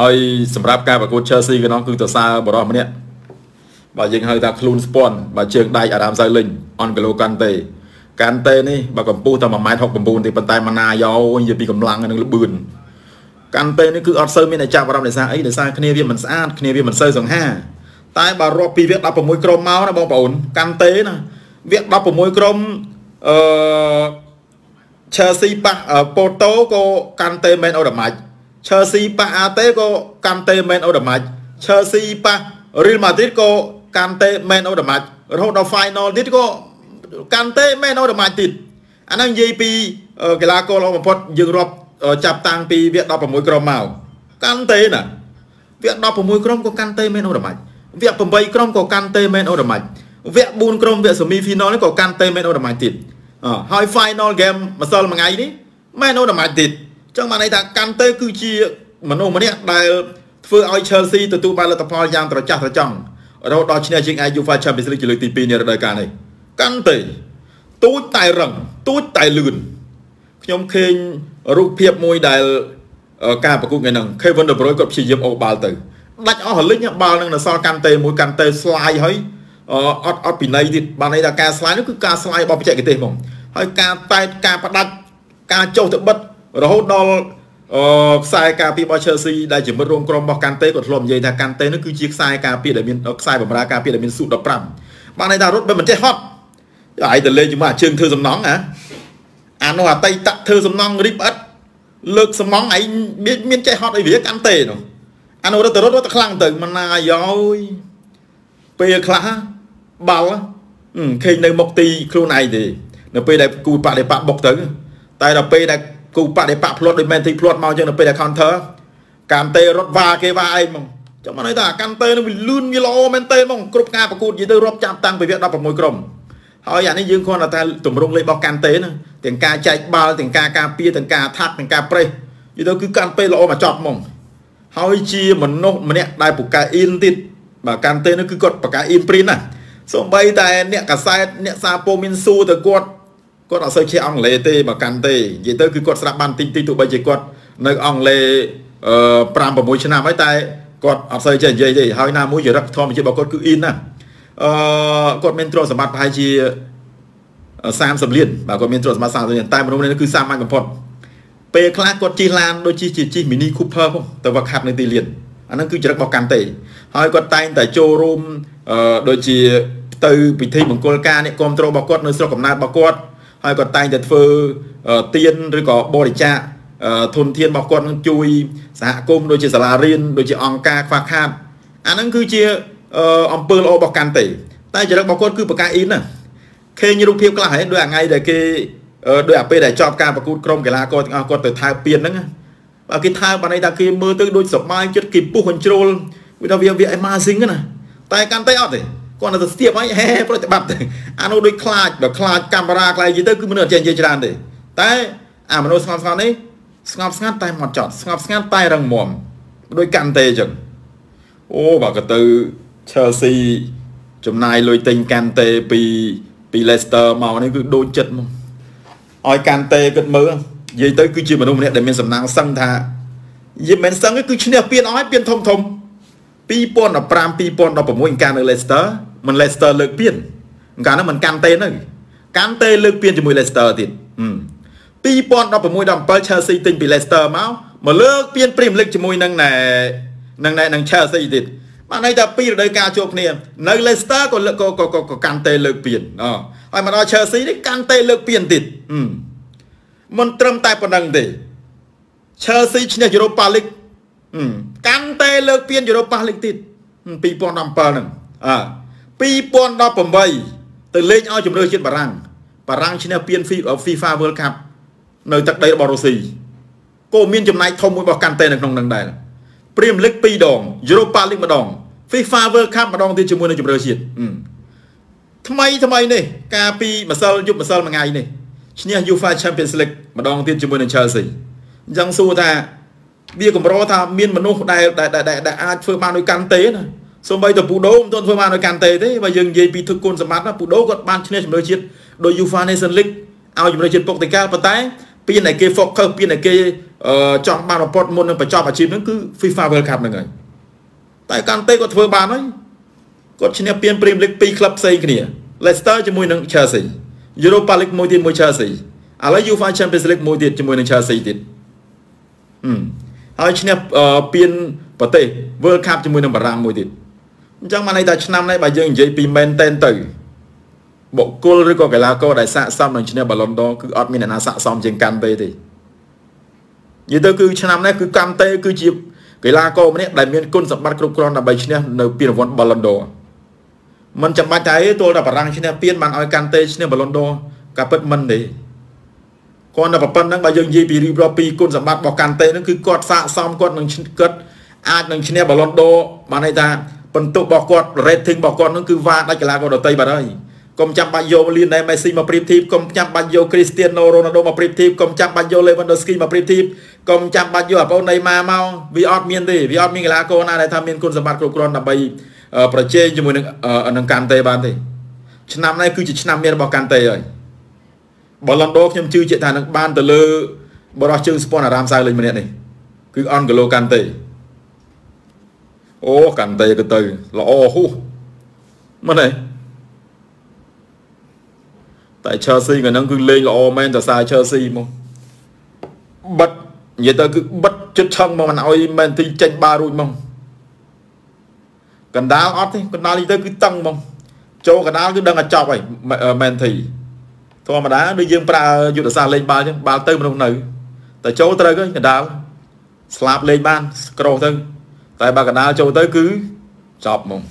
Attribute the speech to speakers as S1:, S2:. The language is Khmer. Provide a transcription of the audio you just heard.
S1: ហើយសម្រាប់ការប្រកួត Chelsea កណ្ដោះគឺទៅសើបរោះម្នាក់បើយើងហៅថាខ្លួនស្ពាន់បើជើងដៃអារ៉ាមសៅលិញអនគីឡូកាន់តេកាន់តេនេះបើកម្ពស់តែ1.69ម៉ែត្រទេប៉ុន្តែម៉ាណាយោនិយាយពីកម្លាំងនឹងលបឿនកាន់តេនេះគឺអត់សូវមានតែចាប់អារម្មណ៍ដោយសារអីដោយសារគ្នាវាមិនស្អាតគ្នាវាមិនសូវសង្ហាតែបើរាប់ពីវគ្គ16ក្រុមមកណាបងប្អូនកាន់តេណាវគ្គ16ក្រុមអឺ Chelsea ប៉ះ Porto ក៏កាន់តេមែនអូរ៉ាម៉ាច់ Chelsea ប៉ះ AT ក៏កាន់តេមែនអូរ៉ាម៉ាច់ Chelsea ប៉ះ Real Madrid ក៏កាន់តេមែនអូរ៉ាម៉ាច់រហូតដល់ final ទៀតក៏កាន់តេមែនអូរ៉ាម៉ាច់ទៀតអាហ្នឹងនិយាយពីកីឡាករល្អបំផុតយើងរាប់ចាប់តាំងពីវគ្គ16ក្រុមមកកាន់តេណាវគ្គ16ក្រុមក៏កាន់តេមែនអូរ៉ាម៉ាច់វគ្គ8ក្រុមក៏កាន់តេមែនអូរ៉ាម៉ាច់វគ្គ4ក្រុមវគ្គ semi final នេះក៏កាន់តេមែនអូរ៉ាម៉ាច់ទៀតហើយ final game ម្សិលមួយថ្ងៃនេះមែនអូរ៉ាម៉ាច់ទៀត ចឹងបានន័យថាកាន់តេគឺជាមនុស្សម្នាក់ដែលធ្វើឲ្យ Chelsea ទទួលបានលទ្ធផលយ៉ាងត្រចះត្រចង់រហូតដល់ឈ្នះជើងឯ UEFA Champions League ជាលើកទី2នៃរដូវកាលនេះកាន់តេទូចតែរឹងទូចតែលឿនខ្ញុំឃើញរូបភាពមួយដែលការប្រកួតថ្ងៃហ្នឹង Kevin De Bruyne គាត់ព្យាយាមអូបាល់ទៅដាច់អស់រលិញបាល់នឹងនៅសល់កាន់តេមួយកាន់តេស្លាយហើយអត់អត់ពីណីទៀតបានន័យថាការស្លាយនោះគឺការស្លាយរបស់បច្ចេកទេសហ្មងហើយការតែតការផ្ដាច់ការចុះទៅបិទ រហូតដល់អឺខ្សែការពាររបស់ Chelsea ដែលជាមិត្តរួមក្រុមរបស់កាន់តេគាត់ធ្លាប់និយាយថាកាន់តេនោះគឺជាខ្សែការពារដែលមានខ្សែបម្រើការពារដែលមានស៊ូ15បានន័យថារត់បើមិនចេះហត់ហើយទៅលេងជាមួយអាជើងធ្វើសំណងអាអានោះអតីតធ្វើសំណងរីបអិតលើកសំណងឯងមានចេះហត់អីវាកាន់តេនោះអានោះរត់ទៅរត់ទៅខ្លាំងទៅមិនណាយោយពេលខ្លះបាល់ឃើញនៅមុខទីខ្លួនឯងទេនៅពេលដែលគូបដិបត្តិបុកទៅតែដល់ពេលដែល គូបដិបត្តិផ្លត់ដូចមែនទីផ្លត់មកចឹងនៅពេលដែល counter កាន់តេរត់វ៉ាគេវ៉ាឯងហ្មងចាំមកន័យថាកាន់តេនឹងវាលឿនវាល្អមែនតេហ្មងគ្រប់ការប្រកួតនិយាយទៅរាប់ចាប់តាំងពីវគ្គ16ក្រុមហើយអានេះយើងគ្រាន់តែតម្រង់លេខរបស់កាន់តេហ្នឹងទាំងការចែកបាល់ទាំងការការពារទាំងការថាក់ទាំងការប្រេះនិយាយទៅគឺកាន់តេល្អមកចប់ហ្មងហើយជាមនុស្សម្នាក់ដែលពូកែអ៊ីនទៀតបាទកាន់តេនោះគឺគាត់បកាអ៊ីនព្រីនណាសូម្បីតែអ្នកកសែតអ្នកសាពោមានស៊ូទៅគាត់ គាត់អត់សូវចេះអង់គ្លេសទេបើកាន់ទេនិយាយទៅគឺគាត់ស្ដាប់បានតិចតិចទោះបីជាគាត់នៅអង់គ្លេសអឺ5 6ឆ្នាំហើយតែគាត់អត់សូវចេះនិយាយទេហើយណាមួយចរិតធម្មជាតិរបស់គាត់គឺអ៊ីនណាអឺគាត់មានទ្រព្យសម្បត្តិប្រហែលជា30លានបាទគាត់មានទ្រព្យសម្បត្តិ30លានតែមនុស្សនេះគឺសាមញ្ញបំផុតពេលខ្លះគាត់ជិះឡានដូចជាជិះ Mini Cooper ផងទៅវឹកខាត់នៅទីលានអាហ្នឹងគឺចរិតរបស់កាន់ទេហើយគាត់តែងតែចូលរួមអឺដូចជាទៅពិធីមង្គលការអ្នកគ្រប់គ្រងរបស់គាត់នៅស្រុកកំណើតរបស់គាត់ ហើយគាត់តែងតែធ្វើទានឬក៏បរិច្ចាគធនធានរបស់គាត់នឹងជួយសហគមន៍ដូចជាសាលារៀនដូចជាអង្គការខ្វះខាតអាហ្នឹងគឺជាអំពើល្អរបស់កាន់ទេតែចរិតរបស់គាត់គឺបកាអ៊ីនណាឃើញរូបភាពខ្លះហើយដូចអាថ្ងៃដែលគេដោយអាពេលដែលចប់ការប្រកួតក្រុមកីឡាករទាំងអស់គាត់ទៅថើបពៀនហ្នឹងបើគេថើបបានន័យថាគេមើលទៅដូចសប្បាយចិត្តគេពុះ control វាថាវាវា amazing ណាតែកាន់តែអត់ទេ គាត់នៅតែស្ទាបហើយហេប្រតិបត្តិអានោះដូចខ្លាចបើខ្លាចកាមេរ៉ាខ្លាចយីទៅគឺមនុស្សអត់ចេះនិយាយច្រើនទេតែអាមនុស្សស្ងប់ស្ងាត់នេះស្ងប់ស្ងាត់តែមកចត់ស្ងប់ស្ងាត់តែរឹងមាំដូចកាន់តែអញ្ចឹងអូបើក៏ទៅ Chelsea ចំណាយលុយទិញកាន់តែពីពី Leicester មកនេះគឺដូចចិត្តមកឲ្យកាន់តែគិតមើលនិយាយទៅគឺជាមនុស្សម្នាក់ដែលមានសំណាងសឹងថានិយាយមិនសឹងគឺឈ្នះពៀនអស់ហើយពៀនធំធំ2015 2016កាលនៅ Leicester មិន Leicester លើកពៀនកាលនោះមិនកាន់ទេនៅកាន់ទេលើកពៀនជាមួយ Leicester ទៀត2016 17 Chelsea ទិញពី Leicester មកមកលើកពៀន Premier League ជាមួយនឹងនឹងនឹង Chelsea ទៀតបានន័យថាពីរដូវកាលជួបគ្នានៅ Leicester ក៏លើកក៏ក៏កាន់ទេលើកពៀនអហើយមកដល់ Chelsea នេះកាន់ទេលើកពៀនទៀតមិនត្រឹមតែប៉ុណ្្នឹងទេ Chelsea ឈ្នះ Europa League កាន់តែលើកពាន Europa League ទៀត2017ហ្នឹងអើ 2018ទៅលេងឲ្យជំរឿជាតិបារាំងបារាំងឈ្នះពាន FIFA World Cup នៅទឹកដីរបស់រុស្ស៊ីក៏មានចំណាយធំមួយរបស់កាន់តែនៅក្នុងនឹងដែរ Premier League 2ដង Europa League ម្ដង FIFA World Cup ម្ដងទៀតជាមួយនឹងជំរឿជាតិថ្មីថ្មីនេះកាលពីម្សិលយប់ម្សិលមួយថ្ងៃនេះឈ្នះ UEFA Champions League ម្ដងទៀតជាមួយនឹង Chelsea អញ្ចឹងសួរថាវាកម្រថាមានមនុស្សដែលដែលអាចធ្វើបានដោយកាន់ទេណា សូម្បីតែពូដូមិនទាន់ធ្វើបានដោយកាន់ទេទេបើយើងនិយាយពីទឹកគុណសម្បត្តិណាពូដូគាត់បានឈ្នះជំរឿជាតិដោយ UEFA Nation League ឲ្យជំរឿជាតិពុកតិកាប៉ុន្តែពីនៃគេ focus ពីនៃគេចង់បានបំផុតមុននឹងបញ្ចប់អាជីពហ្នឹងគឺ FIFA World Cup ហ្នឹងហើយតែកាន់តែគាត់ធ្វើបានហើយគាត់ឈ្នះពាន Premier League ពីរក្លឹបផ្សេងគ្នា Leicester ជាមួយនឹង Chelsea Europa League មួយទៀតមួយ Chelsea ឥឡូវ UEFA Champions League មួយទៀតជាមួយនឹង Chelsea ទៀតហឹមហើយឈ្នះពានប្រទេស World Cup ជាមួយនឹងបារាំងមួយទៀត អញ្ចឹងមកន័យថាឆ្នាំនេះបើយើងនិយាយពី main តែនទៅបុគ្គលឬក៏កីឡាករដែលស័ក្តិសមនឹងឈ្នះ Ballon d'Or គឺអត់មានអ្នកណាស័ក្តិសមជាងកាន់ទេទេនិយាយទៅគឺឆ្នាំនេះគឺកាន់ទេគឺជាកីឡាករម្នាក់ដែលមានគុណសម្បត្តិគ្រប់គ្រាន់ដើម្បីឈ្នះនៅពានរង្វាន់ Ballon d'Or មិនចាំបាច់តែទល់តែបារាំងឈ្នះពានបានឲ្យកាន់ទេឈ្នះ Ballon d'Or ក៏ពិតមិនទេគាត់នៅប៉ុណ្្នឹងបើយើងនិយាយពីរៀបរាប់ពីគុណសម្បត្តិរបស់កាន់ទេហ្នឹងគឺគាត់ស័ក្តិសមគាត់នឹងគាត់អាចនឹងឈ្នះ Ballon d'Or បានន័យថា បន្ទុករបស់គាត់ rating របស់គាត់ហ្នឹងគឺវ៉ាដាច់កីឡាករដទៃបាត់ហើយកុំចាំបាច់យកលៀនណែមេស៊ីមកប្រៀបធៀបកុំចាំបាច់យកគ្រីស្ទៀណូរ៉ូណាល់ដូមកប្រៀបធៀបកុំចាំបាច់យកលេវ៉ាន់ដូស្គីមកប្រៀបធៀបកុំចាំបាច់យកអាប៉ូណេម៉ាមកវាអត់មានទេវាអត់មានកីឡាករណាដែលថាមានគុណសម្បត្តិគ្រប់គ្រាន់ដើម្បីប្រជែងជាមួយនឹងនឹងកាន់តេបានទេឆ្នាំនេះគឺជាឆ្នាំមានរបស់កាន់តេហើយបលឡុនដូខ្ញុំជឿជាក់ថានឹងបានទៅលើបរោះជើងស្ពាន់អារ៉ាមសៅលេងម្នាក់នេះគឺអនហ្គឡូកាន់តេ អូកាន់តេទៅទៅល្អហ៊ូមើលនេះតែ Chelsea ក៏នឹងគឺលេងល្អមែនតើសារ Chelsea មកបិទនិយាយទៅគឺបិទចិត្តឆឹងមកមិនឲ្យមែនទីចេញបាល់រួចមកកណ្ដាលអត់ទេកណ្ដាលនេះទៅគឺតឹងមកចូលកណ្ដាលគឺដឹងតែចប់ហើយមែនទីធម្មតាដូចយើងប្រើយុទ្ធសាស្ត្រលេងបាល់អញ្ចឹងបាល់ទៅមនុស្សនៅតែចូលត្រូវហើយកណ្ដាលស្លាប់លេងបានក្រោះទៅ តែបើកណ្ដាលចូលទៅគឺចប់មក